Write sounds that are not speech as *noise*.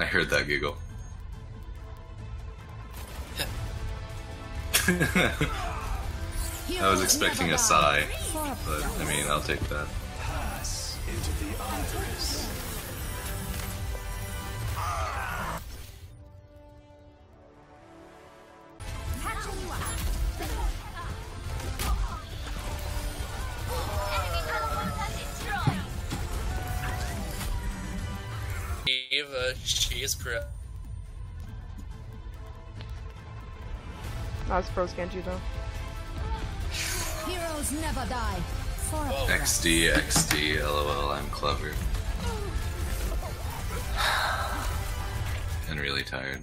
I heard that giggle. *laughs* I was expecting a sigh, but I mean, I'll take that. Pass into the iris. Eva, she is correct. That was Froze Genji though. Heroes never die. Forever. XD, XD, lol, I'm clever. *sighs* and really tired.